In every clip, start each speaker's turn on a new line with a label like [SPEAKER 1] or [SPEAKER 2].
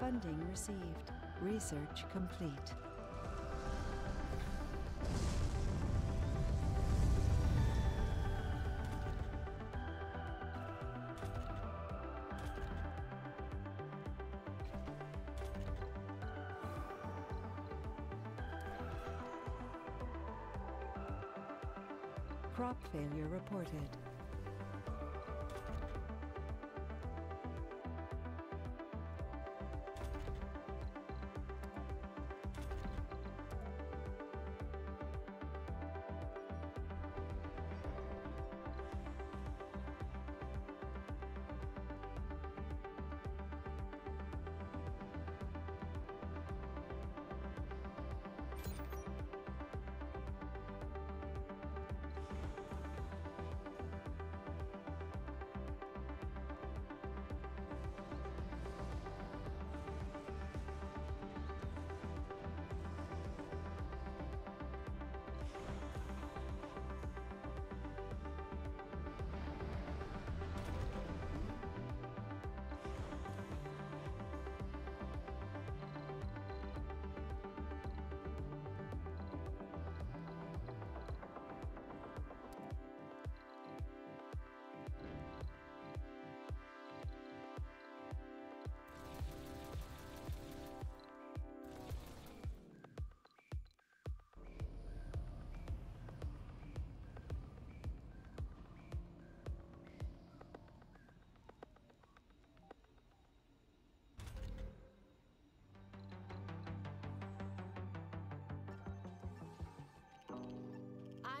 [SPEAKER 1] Funding received. Research complete.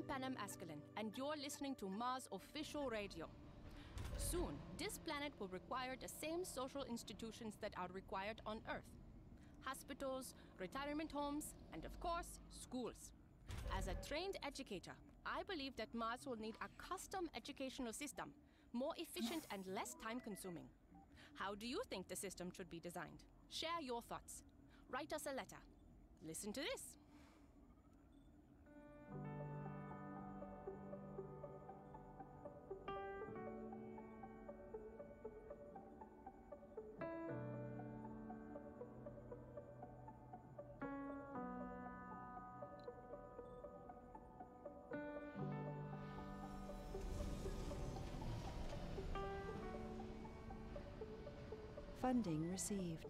[SPEAKER 2] I'm Panam Askelin, and you're listening to Mars Official Radio. Soon, this planet will require the same social institutions that are required on Earth hospitals, retirement homes, and of course, schools. As a trained educator, I believe that Mars will need a custom educational system, more efficient and less time consuming. How do you think the system should be designed? Share your thoughts. Write us a letter. Listen to this.
[SPEAKER 1] Funding received.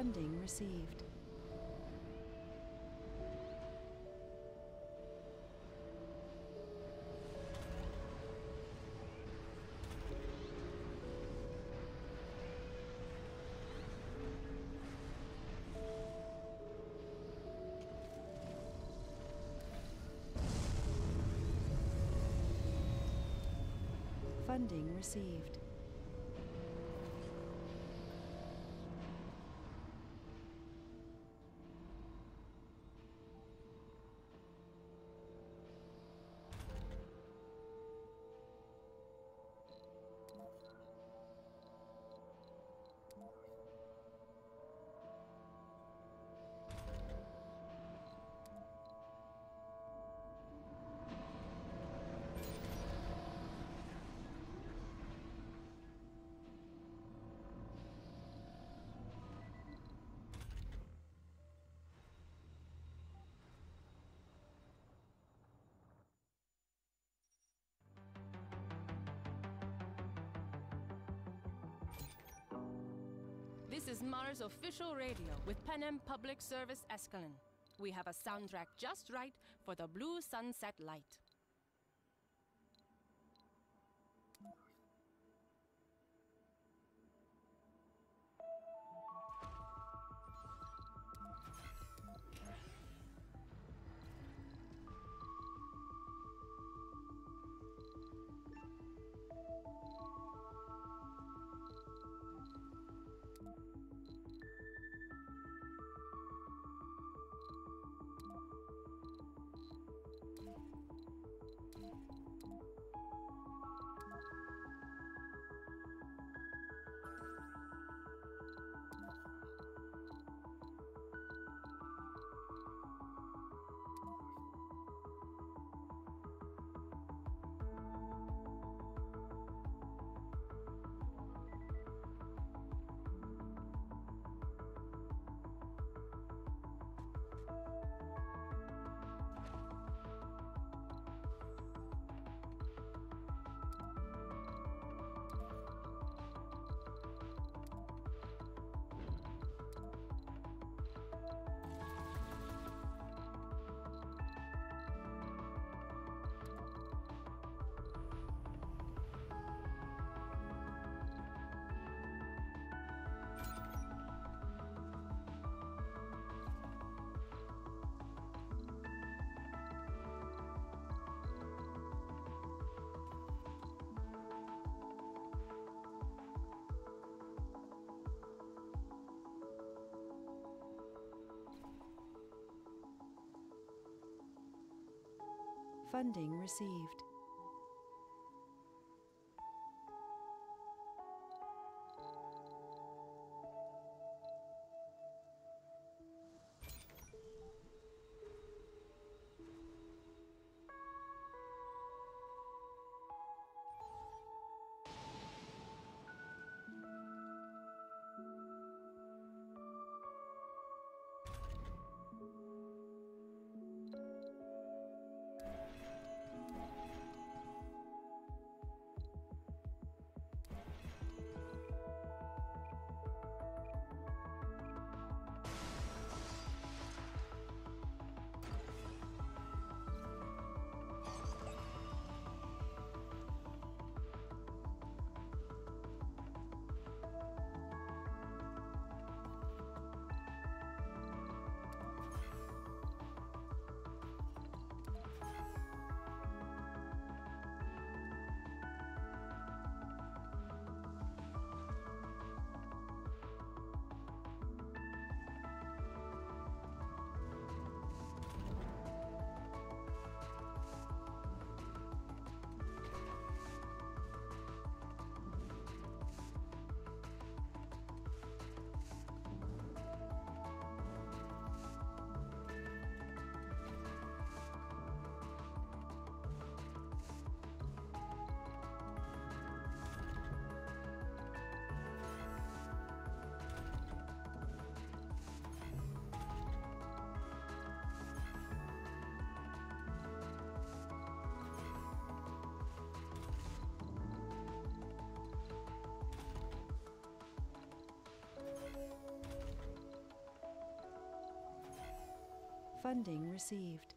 [SPEAKER 1] Funding received. Funding received.
[SPEAKER 2] Is Mars Official Radio with Panem Public Service Escalon. We have a soundtrack just right for the blue sunset light.
[SPEAKER 1] Funding received. Funding received.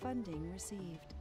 [SPEAKER 1] Funding received.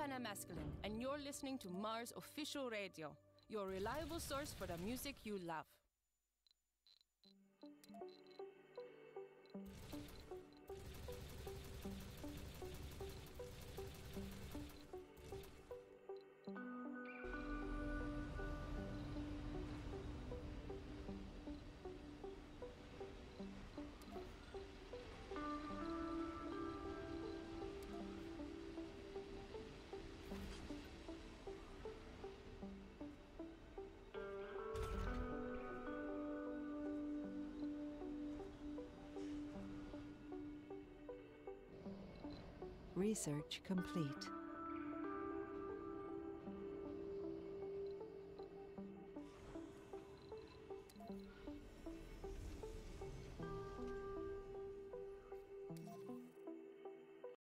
[SPEAKER 2] Panamasculine, and you're listening to Mars Official Radio, your reliable source for the music you love.
[SPEAKER 1] Research complete.